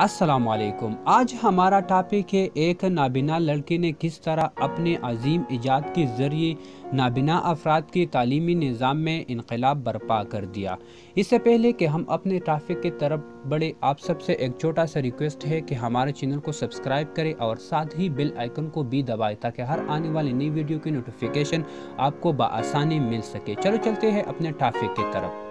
السلام علیکم۔ آج ہمارا ٹاپک ہے ایک نابینا لڑکی نے کس طرح اپنے عظیم ایجاد کے ذریعے نابینا افراد کے تعلیمی نظام میں انقلاب برپا کر دیا۔ اس سے پہلے کہ ہم اپنے ٹاپک کی طرف بڑے آپ سب سے ایک چھوٹا سا ریکویسٹ ہے کہ ہمارے چینل کو سبسکرائب کریں اور ساتھ ہی بیل آئیکن کو بھی دبائیں تاکہ ہر آنے والی نئی ویڈیو کی نوٹیفیکیشن آپ کو بآسانی مل سکے۔ چلو چلتے ہیں اپنے ٹاپک کی طرف۔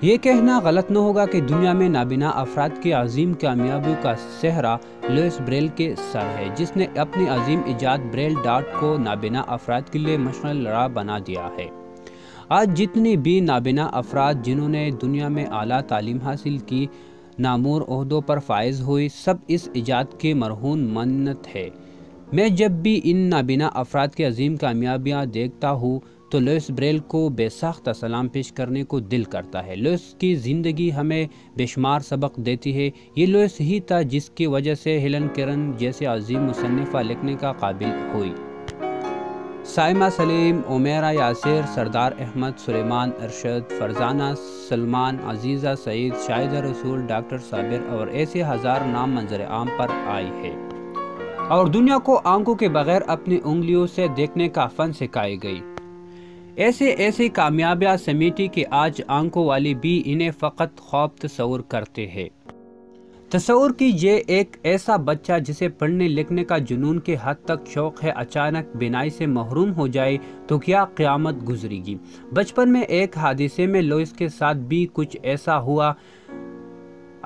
یہ کہنا غلط نہ ہوگا کہ دنیا میں نابینا افراد کی عظیم کامیابیوں کا سہرا لوئس بریل کے سر ہے، جس نے اپنی عظیم ایجاد بریل ڈاٹ کو نابینا افراد کے لیے مشغل لڑا بنا دیا ہے۔ آج جتنی بھی نابینا افراد جنہوں نے دنیا میں اعلیٰ تعلیم حاصل کی، نامور عہدوں پر فائز ہوئی، سب اس ایجاد کے مرہون منت ہے میں جب بھی ان نابینا افراد کی عظیم کامیابیاں دیکھتا ہوں تو لوئس بریل کو بے ساختہ سلام پیش کرنے کو دل کرتا ہے۔ لوئس کی زندگی ہمیں بے شمار سبق دیتی ہے۔ یہ لوئس ہی تھا جس کی وجہ سے ہیلن کرن جیسے عظیم مصنفہ لکھنے کا قابل ہوئی۔ سائمہ سلیم، عمیرہ یاسر، سردار احمد، سلیمان ارشد، فرزانہ سلمان، عزیزہ سعید شاہدہ رسول، ڈاکٹر صابر اور ایسے ہزار نام منظر عام پر آئی ہے اور دنیا کو آنکھوں کے بغیر اپنی انگلیوں سے دیکھنے کا فن سکھائی گئی۔ ایسے ایسے کامیابیاں سمیٹی کہ آج آنکھوں والی بھی انہیں فقط خواب تصور کرتے ہیں۔ تصور کیجیے ایک ایسا بچہ جسے پڑھنے لکھنے کا جنون کے حد تک شوق ہے اچانک بینائی سے محروم ہو جائے تو کیا قیامت گزری گی؟ بچپن میں ایک حادثے میں لوئس کے ساتھ بھی کچھ ایسا ہوا۔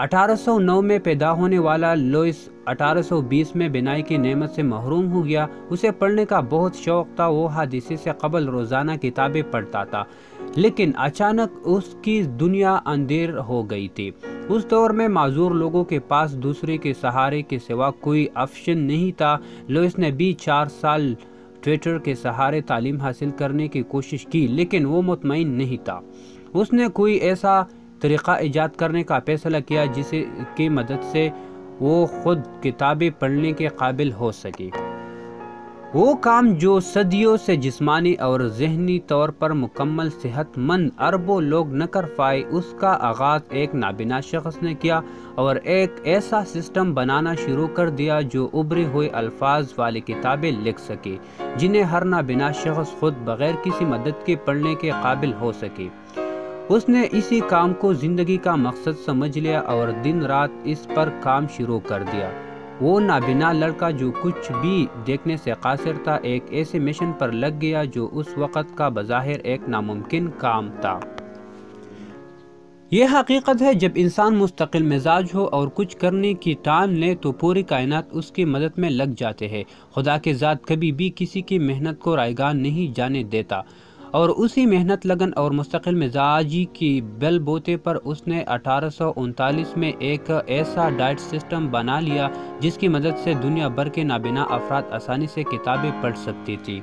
اٹھارہ سو نو میں پیدا ہونے والا لوئس اٹھارہ سو بیس میں بینائی کی نعمت سے محروم ہو گیا۔ اسے پڑھنے کا بہت شوق تھا، وہ حادثے سے قبل روزانہ کتابیں پڑھتا تھا، لیکن اچانک اس کی دنیا اندھیر ہو گئی تھی۔ اس دور میں معذور لوگوں کے پاس دوسرے کے سہارے کے سوا کوئی آپشن نہیں تھا۔ لوئس نے بھی چار سال ٹویٹر کے سہارے تعلیم حاصل کرنے کی کوشش کی، لیکن وہ مطمئن نہیں تھا۔ اس نے کوئی ایسا طریقہ ایجاد کرنے کا فیصلہ کیا جس کی مدد سے وہ خود کتابیں پڑھنے کے قابل ہو سکے وہ کام جو صدیوں سے جسمانی اور ذہنی طور پر مکمل صحت مند اربوں لوگ نہ کر پائے، اس کا آغاز ایک نابینا شخص نے کیا اور ایک ایسا سسٹم بنانا شروع کر دیا جو ابھرے ہوئے الفاظ والی کتابیں لکھ سکے، جنہیں ہر نابینا شخص خود بغیر کسی مدد کے پڑھنے کے قابل ہو سکے۔ اس نے اسی کام کو زندگی کا مقصد سمجھ لیا اور دن رات اس پر کام شروع کر دیا۔ وہ نابینا لڑکا جو کچھ بھی دیکھنے سے قاصر تھا، ایک ایسے مشن پر لگ گیا جو اس وقت کا بظاہر ایک ناممکن کام تھا۔ یہ حقیقت ہے، جب انسان مستقل مزاج ہو اور کچھ کرنے کی ٹان لے تو پوری کائنات اس کی مدد میں لگ جاتے ہیں۔ خدا کے ذات کبھی بھی کسی کی محنت کو رائگان نہیں جانے دیتا۔ اور اسی محنت لگن اور مستقل مزاجی کی بل بوتے پر اس نے اٹھارہ سو انتالیس میں ایک ایسا ڈائٹ سسٹم بنا لیا جس کی مدد سے دنیا بھر کے نابینا افراد آسانی سے کتابیں پڑھ سکتی تھی۔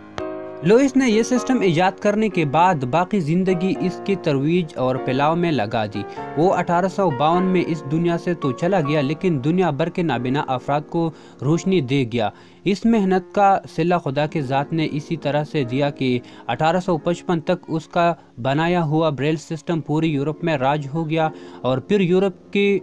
لوئس نے یہ سسٹم ایجاد کرنے کے بعد باقی زندگی اس کی ترویج اور پلاؤ میں لگا دی۔ وہ اٹھارہ سو باون میں اس دنیا سے تو چلا گیا، لیکن دنیا بھر کے نابینا افراد کو روشنی دے گیا۔ اس محنت کا صلہ خدا کے ذات نے اسی طرح سے دیا کہ اٹھارہ سو پچپن تک اس کا بنایا ہوا بریل سسٹم پوری یورپ میں راج ہو گیا اور پھر یورپ کی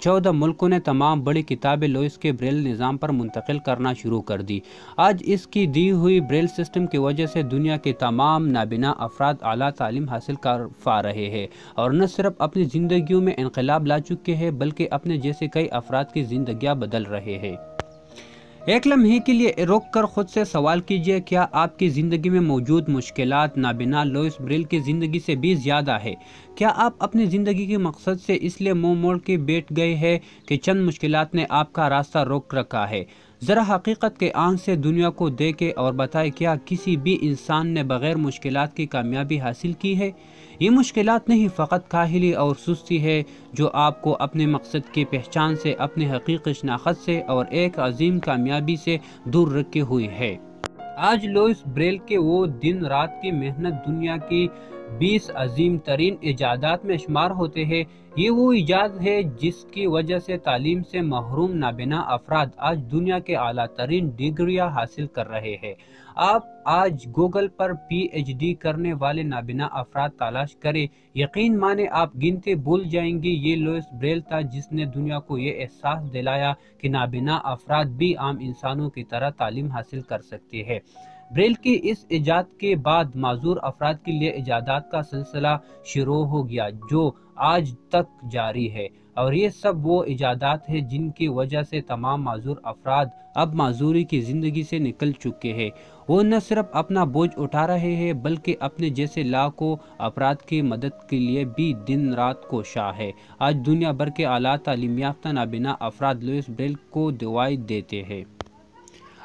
چودہ ملکوں نے تمام بڑی کتابیں لوئس کے بریل نظام پر منتقل کرنا شروع کر دی۔ آج اس کی دی ہوئی بریل سسٹم کی وجہ سے دنیا کے تمام نابینا افراد اعلیٰ تعلیم حاصل کر پا رہے ہیں اور نہ صرف اپنی زندگیوں میں انقلاب لا چکے ہیں، بلکہ اپنے جیسے کئی افراد کی زندگیاں بدل رہے ہیں۔ ایک لمحے کے لیے روک کر خود سے سوال کیجیے، کیا آپ کی زندگی میں موجود مشکلات، نابینا، لوئس بریل کی زندگی سے بھی زیادہ ہے؟ کیا آپ اپنی زندگی کے مقصد سے اس لیے مو موڑ کے بیٹھ گئے ہیں کہ چند مشکلات نے آپ کا راستہ روک رکھا ہے؟ ذرا حقیقت کے آنکھ سے دنیا کو دیکھے اور بتائے، کیا کسی بھی انسان نے بغیر مشکلات کی کامیابی حاصل کی ہے؟ یہ مشکلات نہیں، فقط کاہلی اور سستی ہے جو آپ کو اپنے مقصد کی پہچان سے، اپنے حقیقی شناخت سے اور ایک عظیم کامیابی سے دور رکھے ہوئی ہے آج لوئس بریل کے وہ دن رات کی محنت دنیا کی بیس عظیم ترین ایجادات میں شمار ہوتے ہیں۔ یہ وہ ایجاد ہے جس کی وجہ سے تعلیم سے محروم نابینا افراد آج دنیا کے اعلیٰ ترین ڈگریاں حاصل کر رہے ہیں۔ آپ آج گوگل پر پی ایچ ڈی کرنے والے نابینا افراد تلاش کریں۔ یقین مانے آپ گنتے بھول جائیں گے۔ یہ لوئس بریل تھا جس نے دنیا کو یہ احساس دلایا کہ نابینا افراد بھی عام انسانوں کی طرح تعلیم حاصل کر سکتے ہیں۔ بریل کی اس ایجاد کے بعد معذور افراد کے لیے ایجادات کا سلسلہ شروع ہو گیا جو آج تک جاری ہے۔ اور یہ سب وہ ایجادات ہیں جن کی وجہ سے تمام معذور افراد اب معذوری کی زندگی سے نکل چکے ہیں۔ وہ نہ صرف اپنا بوجھ اٹھا رہے ہیں بلکہ اپنے جیسے لاکھوں افراد کی مدد کے لیے بھی دن رات کو شاہ ہے آج دنیا بھر کے اعلیٰ تعلیم یافتہ نابینا افراد لوئس بریل کو دعائی دیتے ہیں۔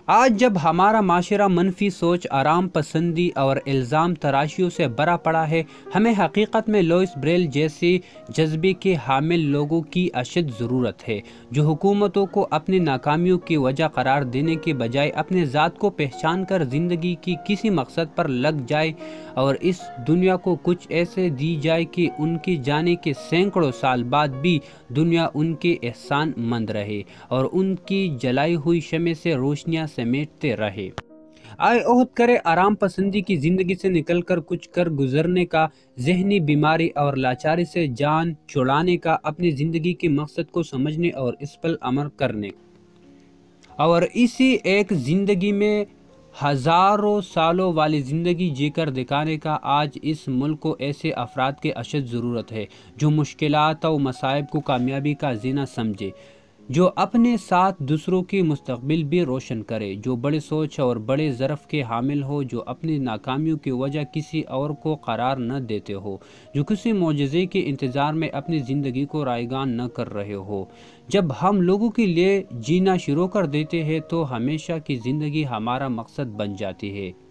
آج جب ہمارا معاشرہ منفی سوچ، آرام پسندی اور الزام تراشیوں سے برا پڑا ہے، ہمیں حقیقت میں لوئس بریل جیسی جذبے کے حامل لوگوں کی اشد ضرورت ہے، جو حکومتوں کو اپنی ناکامیوں کی وجہ قرار دینے کے بجائے اپنے ذات کو پہچان کر زندگی کی کسی مقصد پر لگ جائے اور اس دنیا کو کچھ ایسے دی جائے کہ ان کی جانے کے سینکڑوں سال بعد بھی دنیا ان کے احسان مند رہے اور ان کی جلائی ہوئی شمع سے روشنیاں سمیٹتے رہے۔ آئے عہد کرے آرام پسندی کی زندگی سے نکل کر کچھ کر گزرنے کا، ذہنی بیماری اور لاچاری سے جان چھڑانے کا، اپنی زندگی کے مقصد کو سمجھنے اور اس پر عمل کرنے۔ اور اسی ایک زندگی میں ہزاروں سالوں والی زندگی جی کر دکھانے کا آج اس ملک کو ایسے افراد کے اشد ضرورت ہے جو مشکلات و مصائب کو کامیابی کا زینہ سمجھے۔ جو اپنے ساتھ دوسروں کی مستقبل بھی روشن کرے، جو بڑے سوچ اور بڑے ظرف کے حامل ہو، جو اپنی ناکامیوں کی وجہ کسی اور کو قرار نہ دیتے ہو، جو کسی معجزے کے انتظار میں اپنی زندگی کو رائگان نہ کر رہے ہو۔ جب ہم لوگوں کے لیے جینا شروع کر دیتے ہیں، تو ہمیشہ کی زندگی ہمارا مقصد بن جاتی ہے۔